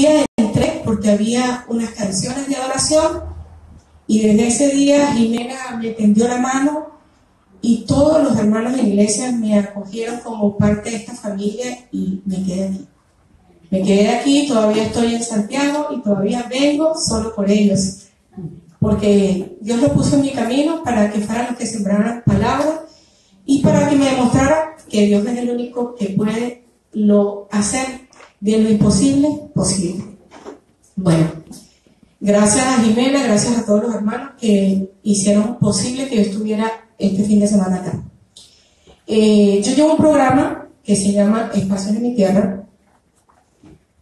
día entré porque había unas canciones de adoración y desde ese día Jimena me tendió la mano y todos los hermanos de iglesia me acogieron como parte de esta familia y me quedé aquí. Me quedé aquí, todavía estoy en Santiago y todavía vengo solo por ellos. Porque Dios lo puso en mi camino para que fueran los que sembraran palabras y para que me demostrara que Dios es el único que puede lo hacer de lo imposible posible. Bueno, gracias a Jimena, gracias a todos los hermanos que hicieron posible que yo estuviera este fin de semana acá. Eh, yo llevo un programa que se llama Espacio de mi Tierra.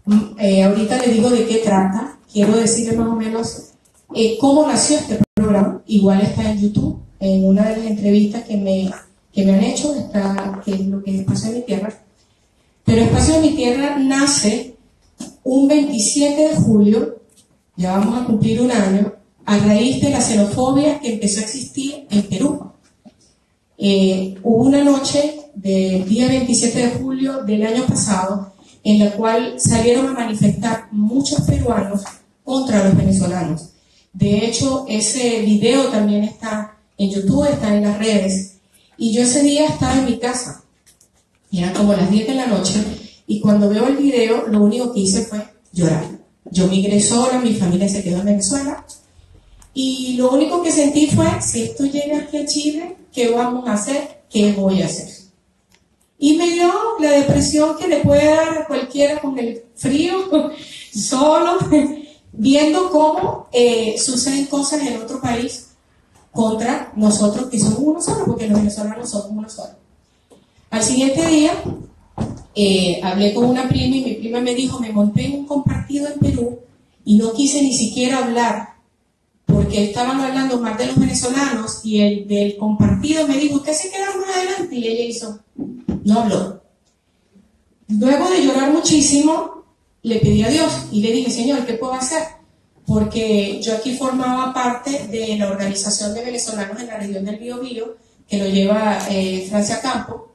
Mm, eh, ahorita le digo de qué trata. Quiero decirle más o menos eh, cómo nació este programa. Igual está en YouTube, en una de las entrevistas que me, que me han hecho, está, que es lo que es Espacio de mi Tierra. Pero Espacio de mi Tierra nace un 27 de julio, ya vamos a cumplir un año, a raíz de la xenofobia que empezó a existir en Perú. Eh, hubo una noche del día 27 de julio del año pasado en la cual salieron a manifestar muchos peruanos contra los venezolanos. De hecho, ese video también está en YouTube, está en las redes. Y yo ese día estaba en mi casa. Eran como las 10 de la noche. Y cuando veo el video, lo único que hice fue llorar. Yo migré sola, mi familia se quedó en Venezuela. Y lo único que sentí fue, si esto llega aquí a Chile, ¿qué vamos a hacer? ¿Qué voy a hacer? Y me dio la depresión que le puede dar a cualquiera con el frío, solo, viendo cómo eh, suceden cosas en otro país contra nosotros que somos uno solo, porque los venezolanos somos uno solo. Al siguiente día, eh, hablé con una prima y mi prima me dijo, me monté en un compartido en Perú y no quise ni siquiera hablar porque estaban hablando más de los venezolanos y el del compartido me dijo, ¿usted se queda más adelante? Y ella hizo, no habló. Luego de llorar muchísimo, le pedí a Dios y le dije, Señor, ¿qué puedo hacer? Porque yo aquí formaba parte de la organización de venezolanos en la región del Biobío, que lo lleva eh, Francia Campo.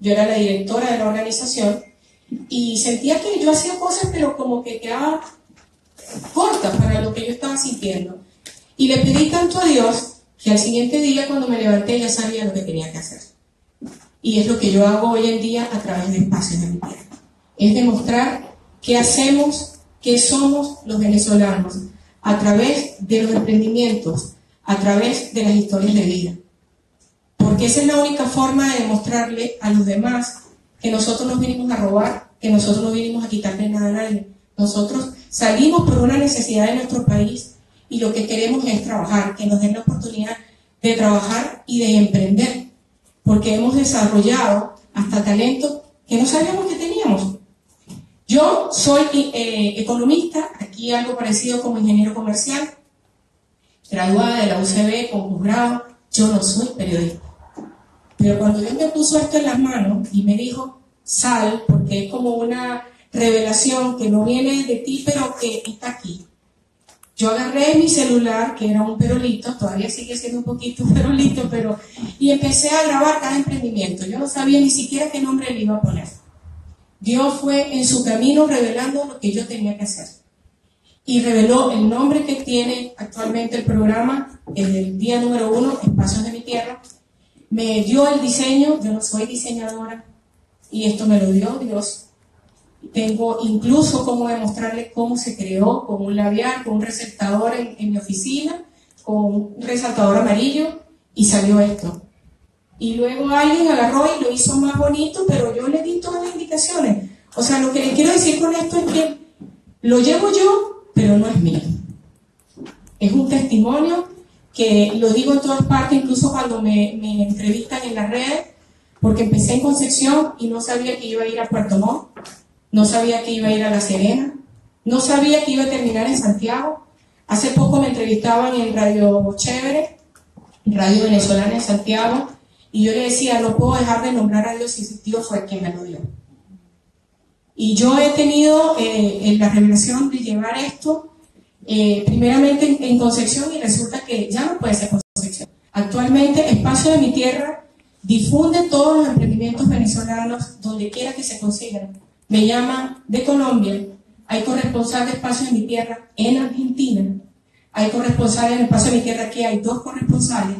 Yo era la directora de la organización y sentía que yo hacía cosas, pero como que quedaba corta para lo que yo estaba sintiendo. Y le pedí tanto a Dios que al siguiente día cuando me levanté ya sabía lo que tenía que hacer. Y es lo que yo hago hoy en día a través de espacios de tierra. Es demostrar qué hacemos, qué somos los venezolanos a través de los emprendimientos, a través de las historias de vida. Porque esa es la única forma de demostrarle a los demás que nosotros no vinimos a robar, que nosotros no vinimos a quitarle nada a nadie. Nosotros salimos por una necesidad de nuestro país y lo que queremos es trabajar, que nos den la oportunidad de trabajar y de emprender, porque hemos desarrollado hasta talentos que no sabíamos que teníamos. Yo soy eh, economista, aquí algo parecido como ingeniero comercial, graduada de la UCB con posgrado, yo no soy periodista. Pero cuando Dios me puso esto en las manos y me dijo, sal, porque es como una revelación que no viene de ti, pero que está aquí. Yo agarré mi celular, que era un perolito, todavía sigue siendo un poquito un perolito, pero, y empecé a grabar cada emprendimiento. Yo no sabía ni siquiera qué nombre le iba a poner. Dios fue en su camino revelando lo que yo tenía que hacer. Y reveló el nombre que tiene actualmente el programa, el día número uno, Espacios de mi Tierra. Me dio el diseño, yo no soy diseñadora, y esto me lo dio Dios. Tengo incluso cómo demostrarle cómo se creó con un labial, con un resaltador en, mi oficina, con un resaltador amarillo y salió esto. Y luego alguien agarró y lo hizo más bonito, pero yo le di todas las indicaciones. O sea, lo que le quiero decir con esto es que lo llevo yo, pero no es mío. Es un testimonio que lo digo en todas partes, incluso cuando me, me entrevistan en las redes, porque empecé en Concepción y no sabía que iba a ir a Puerto Montt no sabía que iba a ir a La Serena, no sabía que iba a terminar en Santiago. Hace poco me entrevistaban en Radio Chévere, Radio Venezolana en Santiago, y yo le decía, no puedo dejar de nombrar a Dios si ese tío fue quien me lo dio. Y yo he tenido eh, la revelación de llevar esto eh, primeramente en, Concepción y resulta que ya no puede ser Concepción. Actualmente Espacio de mi Tierra difunde todos los emprendimientos venezolanos donde quiera que se consigan me llaman de Colombia hay corresponsal de Espacio de mi Tierra en Argentina, hay corresponsales en Espacio de mi Tierra aquí, hay dos corresponsales.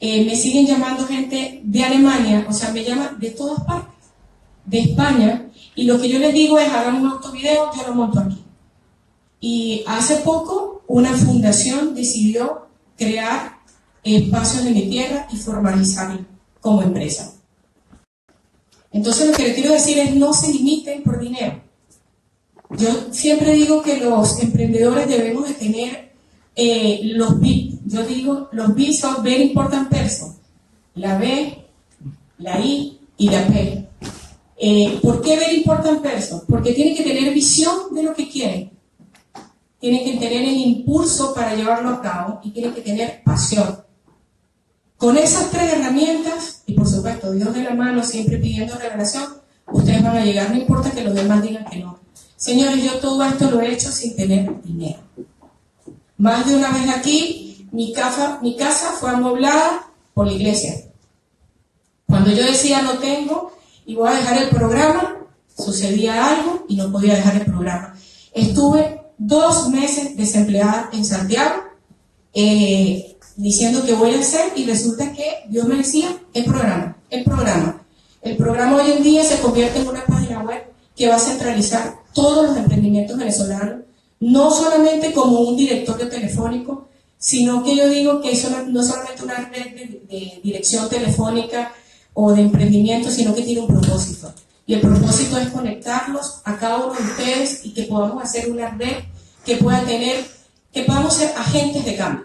Eh, me siguen llamando gente de Alemania, o sea, me llaman de todas partes, de España, y lo que yo les digo es, hagan un autovideo, yo lo monto aquí. Y hace poco una fundación decidió crear espacios de mi tierra y formalizarlo como empresa. Entonces lo que les quiero decir es no se limiten por dinero. Yo siempre digo que los emprendedores debemos de tener eh, los B. Yo digo, los B son Very Important Person. La B, la I y la P. Eh, ¿Por qué Very Important Person? Porque tienen que tener visión de lo que quieren. Tienen que tener el impulso para llevarlo a cabo y tienen que tener pasión. Con esas tres herramientas, y por supuesto Dios de la mano, siempre pidiendo revelación, ustedes van a llegar, no importa que los demás digan que no. Señores, yo todo esto lo he hecho sin tener dinero. Más de una vez aquí, mi casa, mi casa fue amoblada por la iglesia. Cuando yo decía no tengo y voy a dejar el programa, sucedía algo y no podía dejar el programa. Estuve dos meses desempleada en Santiago. Eh, diciendo que voy a hacer y resulta que Dios me decía el programa, el programa. El programa hoy en día se convierte en una página web que va a centralizar todos los emprendimientos venezolanos, no solamente como un directorio telefónico, sino que yo digo que eso no, es solamente una red de, de dirección telefónica o de emprendimiento, sino que tiene un propósito. El propósito es conectarlos a cada uno de ustedes y que podamos hacer una red que pueda tener, que podamos ser agentes de cambio.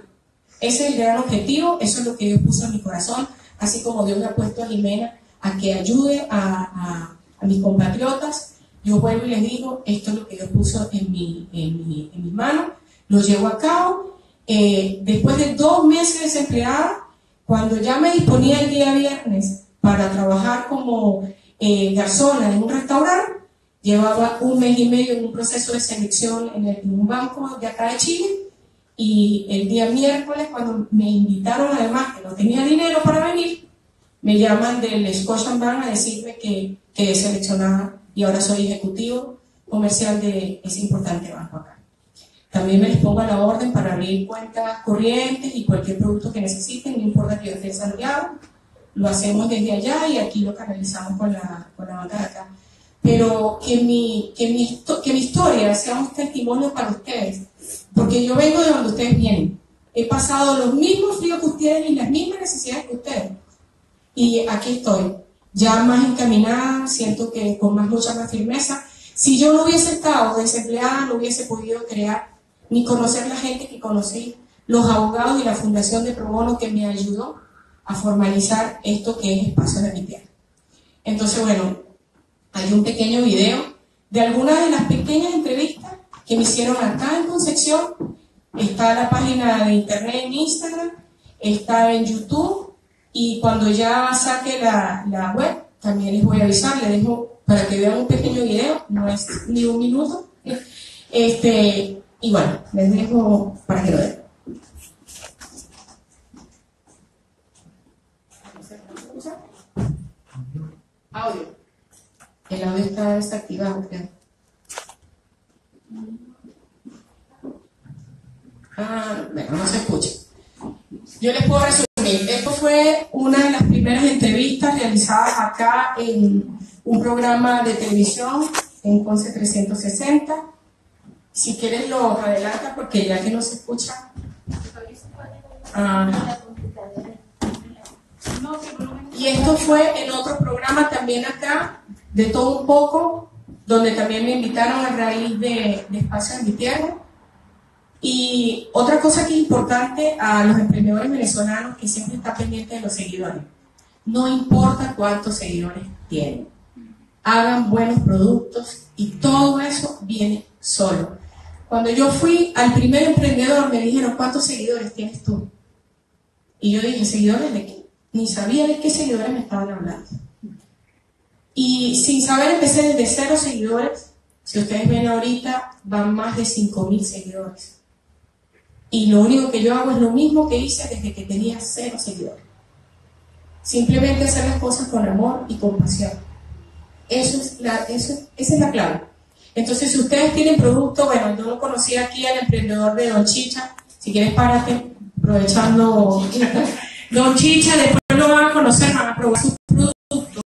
Ese es el gran objetivo, eso es lo que Dios puso en mi corazón, así como Dios me ha puesto a Jimena a que ayude a, mis compatriotas. Yo vuelvo y les digo, esto es lo que Dios puso en, mi, en, mi, en mis manos, lo llevo a cabo. Eh, después de dos meses desempleada, cuando ya me disponía el día viernes para trabajar como eh, garzona en un restaurante, llevaba un mes y medio en un proceso de selección en, el, en un banco de acá de Chile y el día miércoles, cuando me invitaron, además que no tenía dinero para venir, me llaman del Scotiabank a decirme que quedé seleccionada y ahora soy ejecutivo comercial de ese importante banco acá. También me les pongo a la orden para abrir cuentas corrientes y cualquier producto que necesiten, no importa que yo esté Santiago, lo hacemos desde allá y aquí lo canalizamos con la, con la banca de acá. Pero que mi, que, mi, que mi historia sea un testimonio para ustedes porque yo vengo de donde ustedes vienen. He pasado los mismos fríos que ustedes y las mismas necesidades que ustedes. Y aquí estoy, ya más encaminada, siento que con más mucha más firmeza. Si yo no hubiese estado desempleada, no hubiese podido crear ni conocer la gente que conocí, los abogados y la Fundación de Pro Bono que me ayudó a formalizar esto que es Espacio de mi. Entonces, bueno, hay un pequeño video de algunas de las pequeñas entrevistas que me hicieron acá en Concepción. Está la página de internet en Instagram, está en YouTube y cuando ya saque la, la web, también les voy a avisar, les dejo para que vean un pequeño video, no es ni un minuto. Este, y bueno, les dejo para que lo vean. Audio. El audio está desactivado, creo. Ah, bueno, no se escucha. Yo les puedo resumir. Esto fue una de las primeras entrevistas realizadas acá en un programa de televisión en Conce 360. Si quieres lo adelanta porque ya que no se escucha. Ah. Y esto fue en otro programa también acá, de todo un poco, donde también me invitaron a raíz de, de Espacio en mi Tierra. Y otra cosa que es importante a los emprendedores venezolanos que siempre está pendiente de los seguidores. No importa cuántos seguidores tienen. Hagan buenos productos y todo eso viene solo. Cuando yo fui al primer emprendedor me dijeron, ¿cuántos seguidores tienes tú? Y yo dije, ¿seguidores de qué? Ni sabía de qué seguidores me estaban hablando. Y sin saber empecé desde cero seguidores. Si ustedes ven ahorita, van más de 5.000 seguidores. Y lo único que yo hago es lo mismo que hice desde que tenía cero seguidores. Simplemente hacer las cosas con amor y con pasión. Eso es la, eso, esa es la clave. Entonces, si ustedes tienen producto, bueno, yo lo conocí aquí al emprendedor de Don Chicha. Si quieres, párate, aprovechando. Don Chicha, después conocer, van a probar sus productos.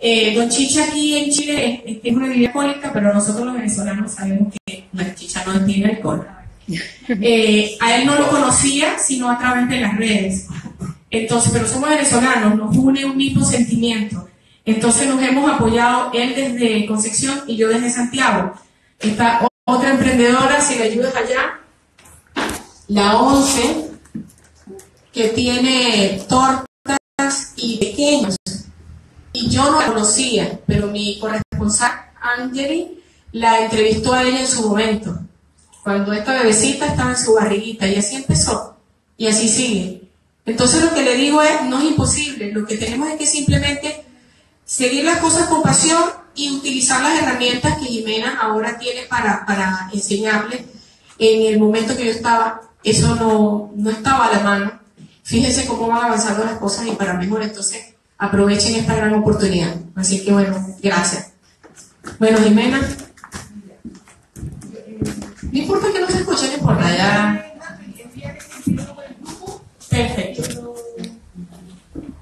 Eh, Don Chicha aquí en Chile es, es una bebida alcohólica, pero nosotros los venezolanos sabemos que la chicha no tiene alcohol. Eh, a él no lo conocía, sino a través de las redes. Entonces, pero somos venezolanos, nos une un mismo sentimiento. Entonces nos hemos apoyado, él desde Concepción y yo desde Santiago. Esta otra emprendedora, si le ayudas allá, la 11, que tiene tortas y pequeños. Y yo no la conocía, pero mi corresponsal, Angeli, la entrevistó a ella en su momento cuando esta bebecita estaba en su barriguita y así empezó y así sigue. Entonces lo que le digo es, no es imposible, lo que tenemos es que simplemente seguir las cosas con pasión y utilizar las herramientas que Jimena ahora tiene para, para enseñarle. En el momento que yo estaba, eso no, no estaba a la mano. Fíjense cómo van avanzando las cosas y para mejor, entonces aprovechen esta gran oportunidad. Así que bueno, gracias. Bueno, Jimena. No importa que no se escuche, no importa, ya. Perfecto.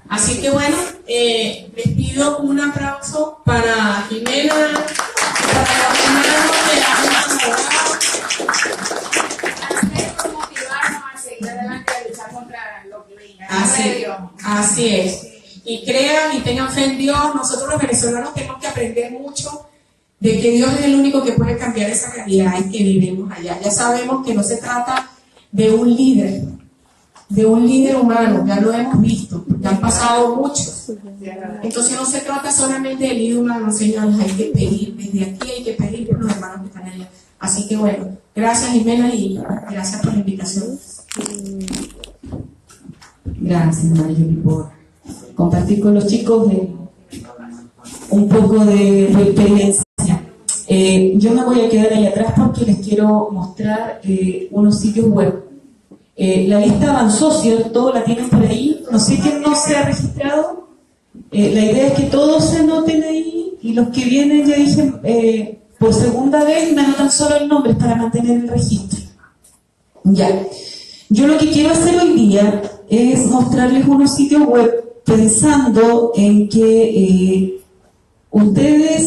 Así que bueno, eh, les pido un aplauso para Jimena, para Así, es. Y crean y tengan fe en Dios. Nosotros los venezolanos tenemos que aprender mucho de que Dios es el único que puede cambiar esa realidad en que vivimos allá. Ya sabemos que no se trata de un líder, de un líder humano, ya lo hemos visto, ya han pasado muchos. Entonces no se trata solamente del líder humano, señores, hay que pedir, desde aquí hay que pedir por los hermanos que están allá. Así que bueno, gracias Jimena y gracias por la invitación. Gracias Mario por compartir con los chicos un poco de experiencia. Eh, yo me voy a quedar ahí atrás porque les quiero mostrar eh, unos sitios web. Eh, la lista avanzó, ¿cierto? La tienen por ahí. No sé quién no se ha registrado. la idea es que todos se anoten ahí y los que vienen, ya dije, por segunda vez me anotan solo el nombre para mantener el registro. Ya. Yo lo que quiero hacer hoy día es mostrarles unos sitios web pensando en que ustedes